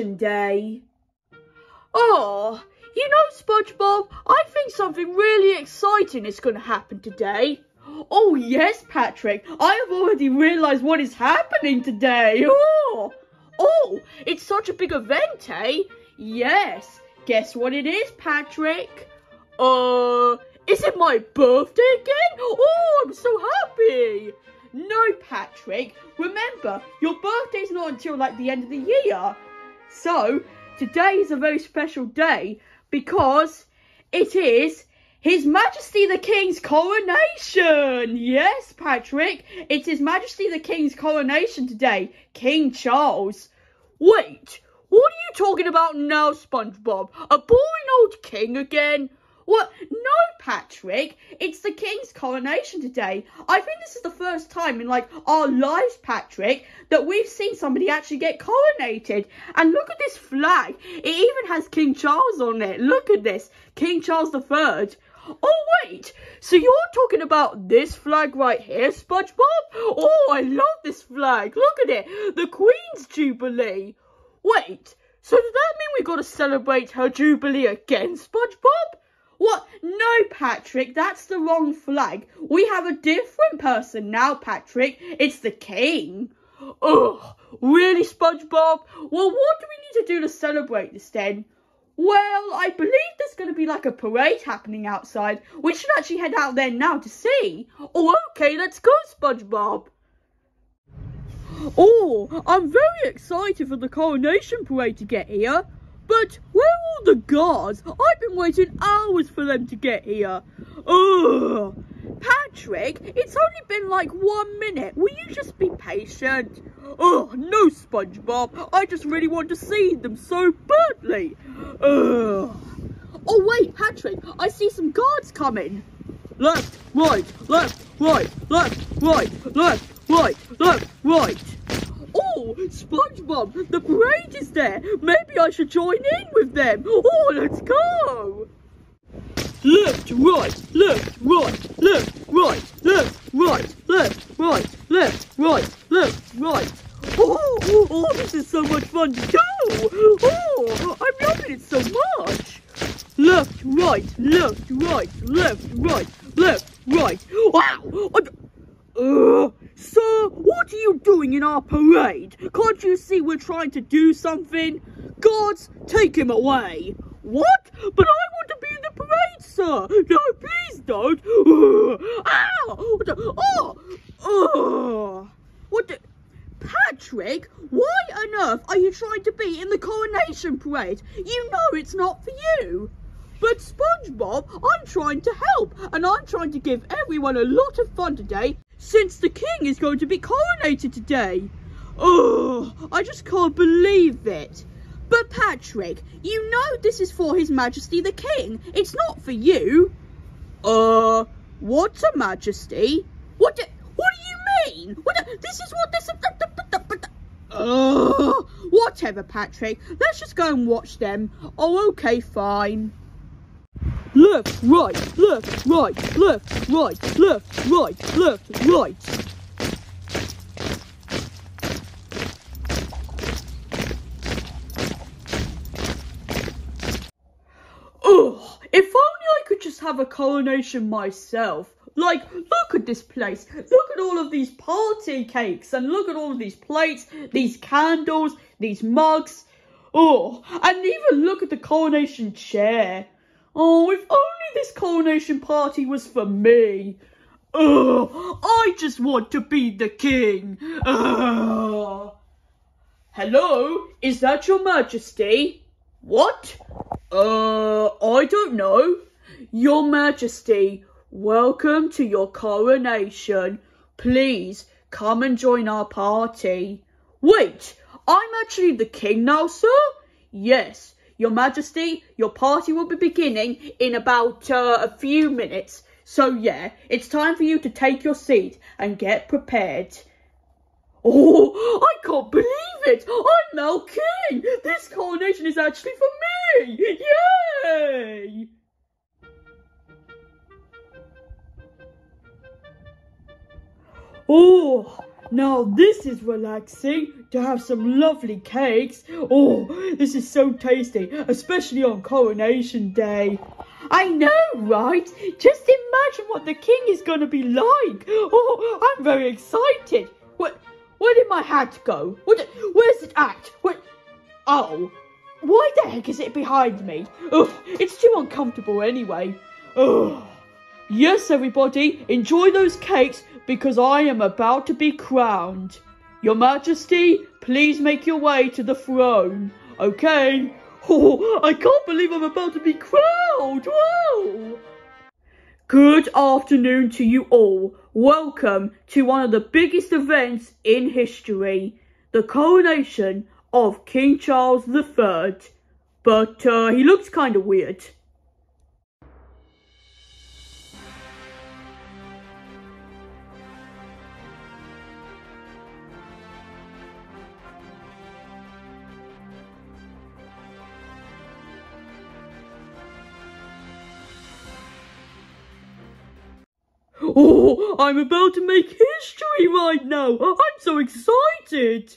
Coronation Day. Oh, you know, SpongeBob, I think something really exciting is going to happen today. Oh, yes, Patrick, I have already realised what is happening today. Oh, oh, it's such a big event, eh? Yes, guess what it is, Patrick? Uh, is it my birthday again? Oh, I'm so happy. No, Patrick. Remember, your birthday's not until like the end of the year. So, today is a very special day because it is His Majesty the King's coronation. Yes, Patrick. It's His Majesty the King's coronation today. King Charles. Wait, what are you talking about now, SpongeBob? A boring old king again? What? No, Patrick. It's the king's coronation today. I think this is the first time in like our lives, Patrick, that we've seen somebody actually get coronated. And look at this flag. It even has King Charles on it. Look at this. King Charles III. Oh, wait. So you're talking about this flag right here, SpongeBob? Oh, I love this flag. Look at it. The Queen's Jubilee. Wait. So does that mean we got to celebrate her Jubilee again, SpongeBob? What? No, Patrick, that's the wrong flag. We have a different person now, Patrick. It's the king. Ugh, really, SpongeBob? Well, what do we need to do to celebrate this then? Well, I believe there's going to be like a parade happening outside. We should actually head out there now to see. Oh, okay, let's go, SpongeBob. Oh, I'm very excited for the coronation parade to get here. But where the guards? I've been waiting hours for them to get here. Ugh. Patrick, it's only been like one minute. Will you just be patient? Oh, no, SpongeBob. I just really want to see them so badly. Ugh. Oh, wait, Patrick. I see some guards coming. Left, right, left, right, left, right, left, right, left, right. Oh, SpongeBob, the parade is there. Maybe I should join in with them. Oh, let's go. Left, right, left, right, left, right, left, right, left, right, left, right, left, right. Oh, oh, this is so much fun to do. Oh, I'm loving it so much. Left, right, left, right, left, right, left, right. Wow. Uh, Sir, what are you doing in our parade? Can't you see we're trying to do something? Guards, take him away. What? But I want to be in the parade, sir. No, please don't. Ow! Oh! Oh! What the... Patrick, why on earth are you trying to be in the coronation parade? You know it's not for you. But SpongeBob, I'm trying to help, and I'm trying to give everyone a lot of fun today since the king is going to be coronated today. Oh, I just can't believe it. But Patrick, you know this is for His Majesty the King. It's not for you. Uh, what's a Majesty? What do, what do you mean? What this is what this... Uh, whatever, Patrick. Let's just go and watch them. Oh, okay, fine. Left, right, left, right, left, right, left, right, left, right. Ugh, if only I could just have a coronation myself. Like, look at this place. Look at all of these party cakes and look at all of these plates, these candles, these mugs. Oh, and even look at the coronation chair. Oh, if only this coronation party was for me. Ugh, I just want to be the king. Ugh. Hello, is that your majesty? What? Uh, I don't know. Your majesty, welcome to your coronation. Please come and join our party. Wait, I'm actually the king now, sir? Yes, your Majesty, your party will be beginning in about uh, a few minutes. So yeah, it's time for you to take your seat and get prepared. Oh, I can't believe it! I'm now king! This coronation is actually for me! Yay! Oh, Now this is relaxing to have some lovely cakes. Oh, this is so tasty, especially on coronation day. I know, right? Just imagine what the king is going to be like. Oh, I'm very excited. Where, where did my hat go? What, where's it at? Where, oh, why the heck is it behind me? Ugh, it's too uncomfortable anyway. Ugh. Yes, everybody, enjoy those cakes because I am about to be crowned. Your Majesty, please make your way to the throne. Okay? Oh, I can't believe I'm about to be crowned. Whoa! Good afternoon to you all. Welcome to one of the biggest events in history, the coronation of King Charles III. But uh, he looks kind of weird. Oh, I'm about to make history right now. I'm so excited.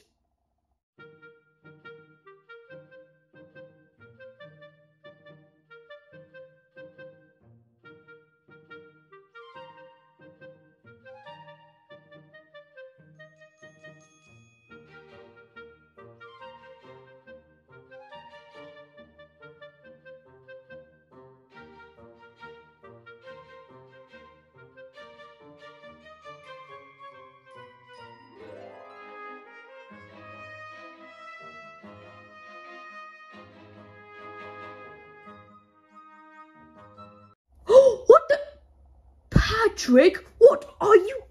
Patrick, what are you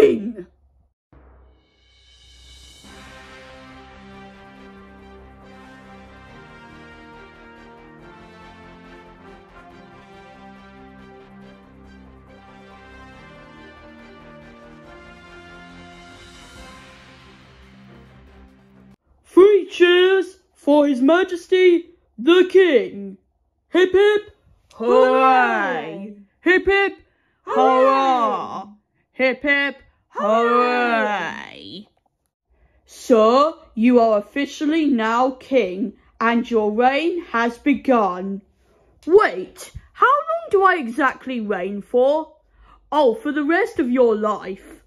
doing? Three cheers for His Majesty the King. Hip hip hooray! Hip hip hurrah! Hip hip hooray! Sir, you are officially now king and your reign has begun. Wait, how long do I exactly reign for? Oh, for the rest of your life.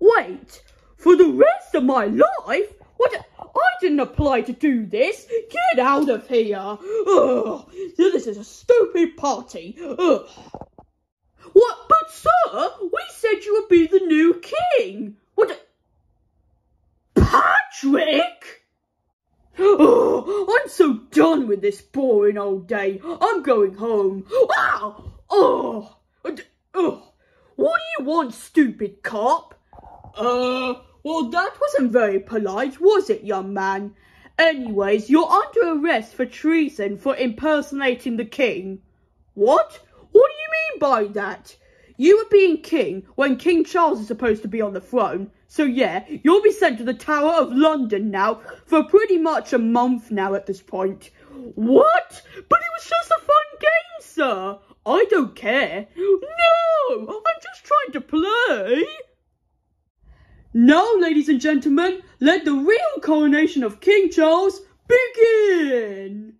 Wait, for the rest of my life? What? I didn't apply to do this. Get out of here. Ugh, this is a stupid party. Ugh. Sir, we said you would be the new king. What? Patrick? Oh, I'm so done with this boring old day. I'm going home. Wow! Oh! Oh! What do you want, stupid cop? Uh, well, that wasn't very polite, was it, young man? Anyways, you're under arrest for treason for impersonating the king. What? What do you mean by that? You were being king when King Charles is supposed to be on the throne. So yeah, you'll be sent to the Tower of London now for pretty much a month now at this point. What? But it was just a fun game, sir. I don't care. No, I'm just trying to play. Now, ladies and gentlemen, let the real coronation of King Charles begin.